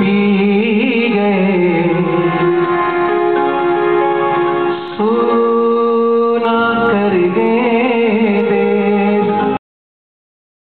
P गए